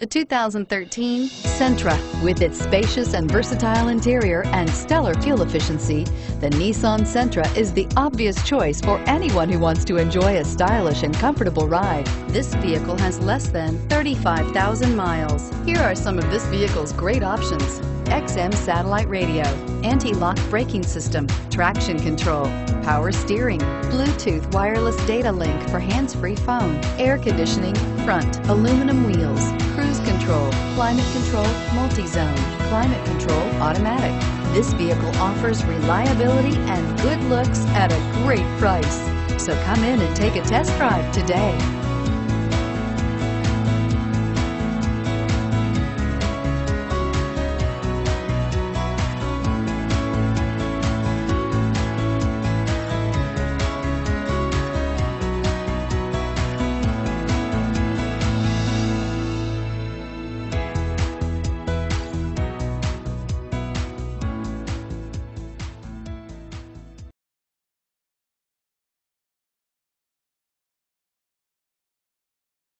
The 2013 Sentra. With its spacious and versatile interior and stellar fuel efficiency, the Nissan Sentra is the obvious choice for anyone who wants to enjoy a stylish and comfortable ride. This vehicle has less than 35,000 miles. Here are some of this vehicle's great options. XM satellite radio, anti-lock braking system, traction control, power steering, Bluetooth wireless data link for hands-free phone, air conditioning, front, aluminum wheels, climate control, multi-zone, climate control, automatic. This vehicle offers reliability and good looks at a great price. So come in and take a test drive today.